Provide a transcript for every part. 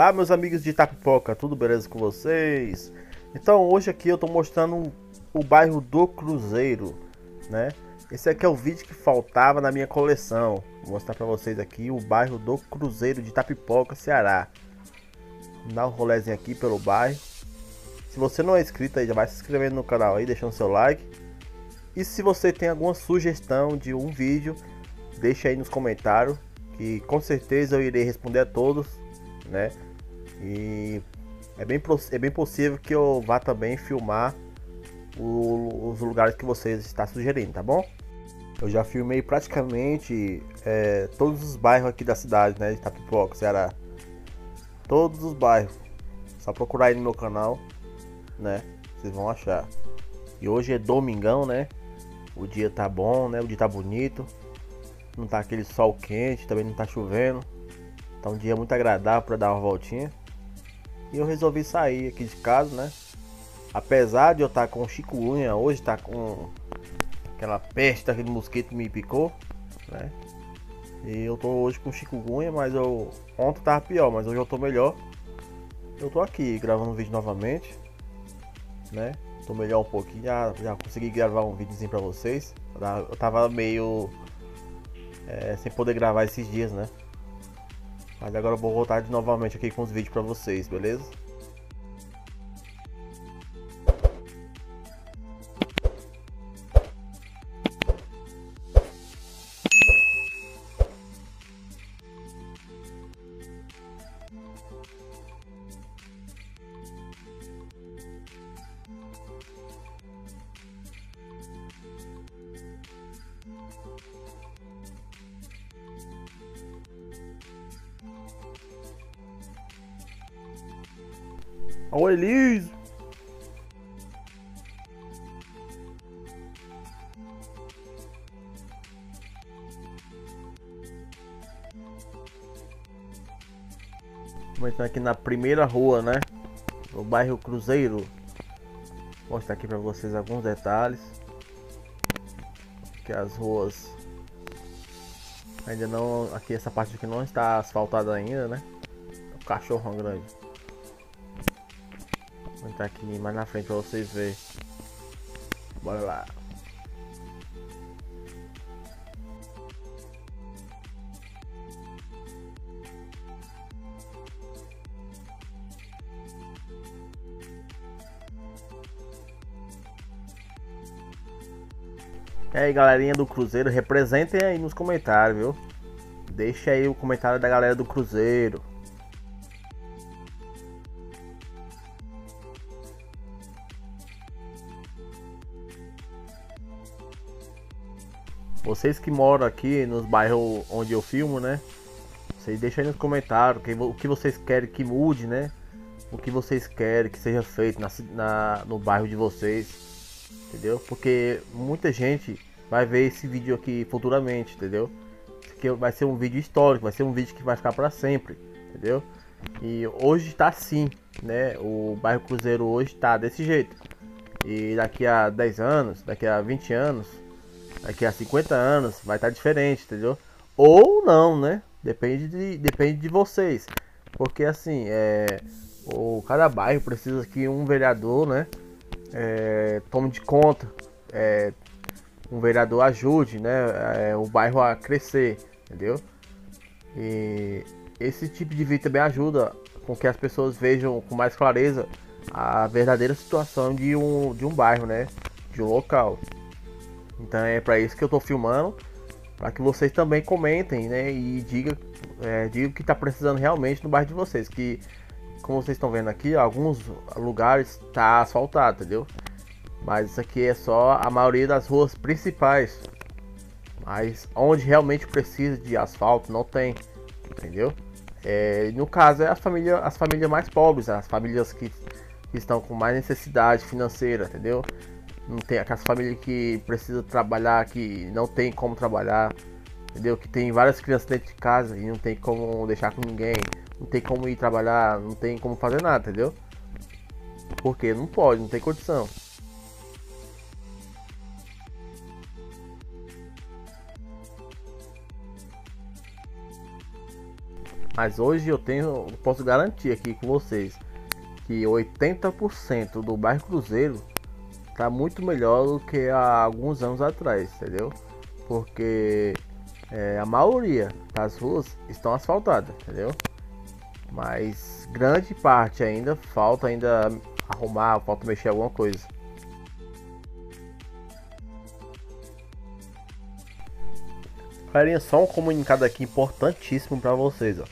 Olá meus amigos de Itapipoca, tudo beleza com vocês? Então hoje aqui eu tô mostrando o bairro do Cruzeiro, né? Esse aqui é o vídeo que faltava na minha coleção. Vou mostrar pra vocês aqui o bairro do Cruzeiro de Itapipoca, Ceará. Vou dar um rolezinho aqui pelo bairro. Se você não é inscrito aí, já vai se inscrevendo no canal aí, deixando seu like. E se você tem alguma sugestão de um vídeo, deixa aí nos comentários que com certeza eu irei responder a todos, né? E é bem, é bem possível que eu vá também filmar o, os lugares que vocês estão sugerindo, tá bom? Eu já filmei praticamente é, todos os bairros aqui da cidade, né? De Itapipoca, Ceará. Todos os bairros. Só procurar aí no meu canal, né? Vocês vão achar. E hoje é domingão, né? O dia tá bom, né? O dia tá bonito. Não tá aquele sol quente, também não tá chovendo. Tá um dia muito agradável para dar uma voltinha. E eu resolvi sair aqui de casa, né? Apesar de eu estar tá com chikungunya, hoje tá com aquela peste, aquele mosquito me picou, né? E eu tô hoje com chikungunya, mas eu ontem tava pior, mas hoje eu tô melhor. Eu tô aqui gravando um vídeo novamente, né? Tô melhor um pouquinho, já, já consegui gravar um videozinho pra vocês. Eu tava meio é, sem poder gravar esses dias, né? Mas agora eu vou voltar novamente aqui com os vídeos pra vocês, beleza? Ao Elise. Começando aqui na primeira rua, né? No bairro Cruzeiro. Vou mostrar aqui para vocês alguns detalhes. Que as ruas ainda não. Aqui essa parte aqui não está asfaltada ainda, né? O cachorrão grande. Entrar aqui mais na frente pra vocês verem. Bora lá. E aí galerinha do Cruzeiro, representem aí nos comentários, viu? Deixa aí o comentário da galera do Cruzeiro. Vocês que moram aqui nos bairros onde eu filmo, né? Vocês deixam aí nos comentários o que vocês querem que mude, né? O que vocês querem que seja feito na, na, no bairro de vocês, entendeu? Porque muita gente vai ver esse vídeo aqui futuramente, entendeu? Que vai ser um vídeo histórico, vai ser um vídeo que vai ficar para sempre, entendeu? E hoje está assim, né? O bairro Cruzeiro hoje está desse jeito. E daqui a 10 anos, daqui a 20 anos, daqui a 50 anos vai estar tá diferente, entendeu? Ou não, né? Depende de, depende de vocês. Porque assim, é, o, cada bairro precisa que um vereador, né? É, tome de conta, é, um vereador ajude, né? É, o bairro a crescer, entendeu? E esse tipo de vídeo também ajuda com que as pessoas vejam com mais clareza a verdadeira situação de um, de um bairro, né? De um local. Então é para isso que eu estou filmando, para que vocês também comentem, né? E diga, é, diga o que está precisando realmente no bairro de vocês. Que, como vocês estão vendo aqui, alguns lugares está asfaltado, entendeu? Mas isso aqui é só a maioria das ruas principais. Mas onde realmente precisa de asfalto não tem, entendeu? É, no caso é as famílias, as famílias mais pobres, as famílias que, que estão com mais necessidade financeira, entendeu? Não tem aquelas famílias que precisam trabalhar, que não tem como trabalhar, entendeu? Que tem várias crianças dentro de casa e não tem como deixar com ninguém, não tem como ir trabalhar, não tem como fazer nada, entendeu? Porque não pode, não tem condição. Mas hoje eu tenho, posso garantir aqui com vocês que 80% do bairro Cruzeiro tá muito melhor do que há alguns anos atrás, entendeu? Porque é, a maioria das ruas estão asfaltadas, entendeu? Mas grande parte ainda falta ainda arrumar, falta mexer alguma coisa. Galerinha, só um comunicado aqui importantíssimo para vocês, ó.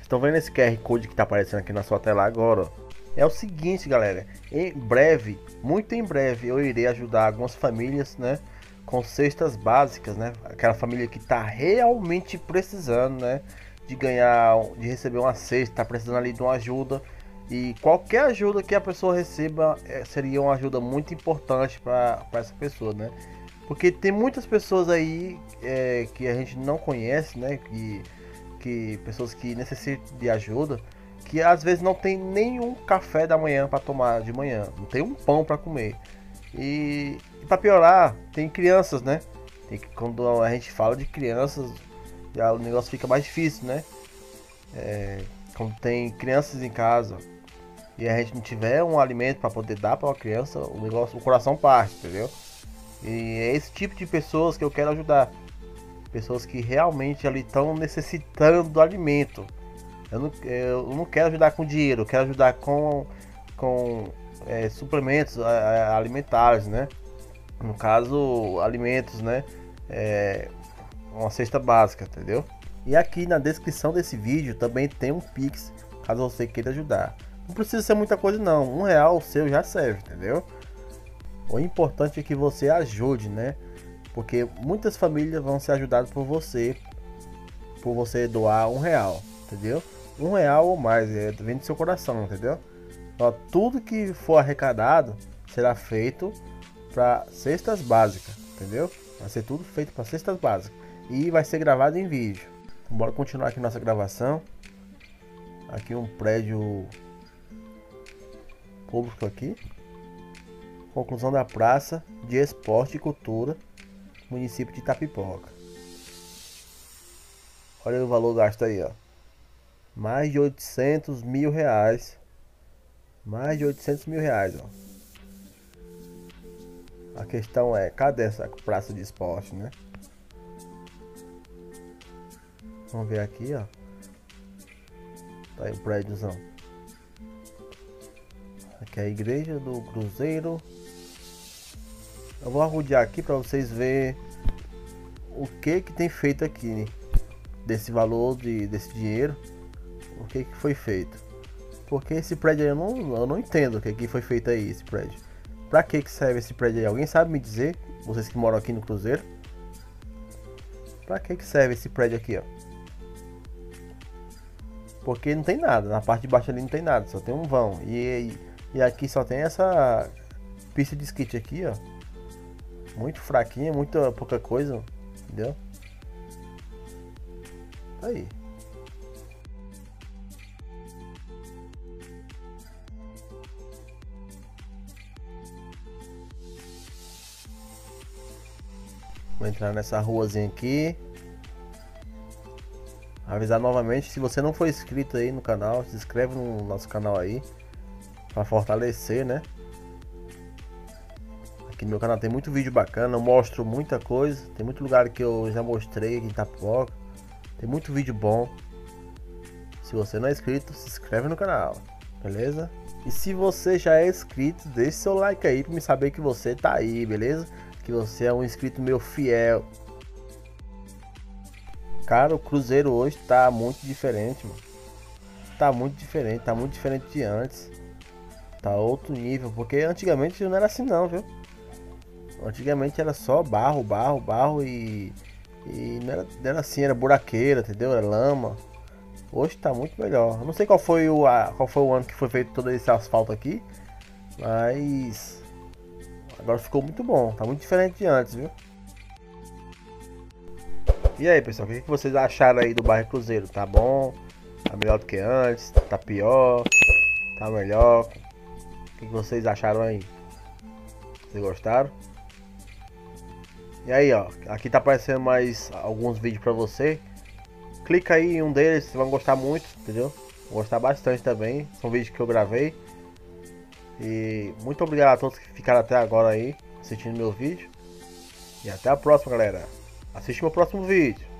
Estão vendo esse QR Code que está aparecendo aqui na sua tela agora, ó? É o seguinte, galera, em breve, muito em breve, eu irei ajudar algumas famílias, né, com cestas básicas, né? Aquela família que está realmente precisando, né, de ganhar, de receber uma cesta, está precisando ali de uma ajuda. E qualquer ajuda que a pessoa receba é, seria uma ajuda muito importante para essa pessoa, né? Porque tem muitas pessoas aí é, que a gente não conhece, né? Que, que pessoas que necessitam de ajuda, que às vezes não tem nenhum café da manhã para tomar de manhã, não tem um pão para comer. E, e para piorar, tem crianças, né? Tem que, quando a gente fala de crianças, já o negócio fica mais difícil, né? É, quando tem crianças em casa e a gente não tiver um alimento para poder dar para uma criança, o negócio, o coração parte, entendeu? E é esse tipo de pessoas que eu quero ajudar. Pessoas que realmente ali estão necessitando do alimento. Eu não, eu não quero ajudar com dinheiro, eu quero ajudar com, com é, suplementos alimentares, né? No caso, alimentos, né? É, uma cesta básica, entendeu? E aqui na descrição desse vídeo também tem um Pix, caso você queira ajudar. Não precisa ser muita coisa não, um real seu já serve, entendeu? O importante é que você ajude, né? Porque muitas famílias vão ser ajudadas por você, por você doar um real, entendeu? Um real ou mais, é, vem do seu coração, entendeu? Ó, tudo que for arrecadado será feito para cestas básicas, entendeu? Vai ser tudo feito para cestas básicas e vai ser gravado em vídeo. Então, bora continuar aqui nossa gravação. Aqui um prédio público aqui. Conclusão da Praça de Esporte e Cultura, município de Itapipoca. Olha o valor gasto aí, ó. Mais de 800 mil reais. Mais de 800 mil reais, ó. A questão é, cadê essa praça de esporte, né? Vamos ver aqui, ó. Tá aí o prédiozão. Aqui é a igreja do Cruzeiro eu vou arrodear aqui para vocês verem o que que tem feito aqui né? desse valor de, desse dinheiro, o que que foi feito. Porque esse prédio aí eu não, eu não entendo o que que foi feito aí esse prédio. Pra que que serve esse prédio aí? Alguém sabe me dizer? Vocês que moram aqui no Cruzeiro? Pra que que serve esse prédio aqui, ó? Porque não tem nada, na parte de baixo ali não tem nada, só tem um vão. E, e, e aqui só tem essa pista de skate aqui, ó muito fraquinha, muita pouca coisa, entendeu? Tá aí. Vou entrar nessa ruazinha aqui. Avisar novamente, se você não for inscrito aí no canal, se inscreve no nosso canal aí. Pra fortalecer, né? Aqui no meu canal tem muito vídeo bacana, eu mostro muita coisa. Tem muito lugar que eu já mostrei aqui em Itapuoca. Tem muito vídeo bom. Se você não é inscrito, se inscreve no canal, beleza? E se você já é inscrito, deixe seu like aí para me saber que você tá aí, beleza? Que você é um inscrito meu fiel. Cara, o Cruzeiro hoje tá muito diferente, mano. Tá muito diferente, tá muito diferente de antes. Tá outro nível, porque antigamente não era assim não, viu? Antigamente era só barro, barro, barro e. E não era, não era assim, era buraqueira, entendeu? Era lama. Hoje tá muito melhor. Eu não sei qual foi o, a, qual foi o ano que foi feito todo esse asfalto aqui. Mas. Agora ficou muito bom. Tá muito diferente de antes, viu? E aí, pessoal, o que, vocês acharam aí do bairro Cruzeiro? Tá bom? Tá melhor do que antes? Tá pior? Tá melhor? O que vocês acharam aí? Vocês gostaram? E aí, ó, aqui tá aparecendo mais alguns vídeos para você. clica aí em um deles, vocês vão gostar muito, entendeu? Gostar bastante também. São vídeos que eu gravei. E muito obrigado a todos que ficaram até agora aí assistindo meu vídeo. E até a próxima, galera. Assiste meu próximo vídeo.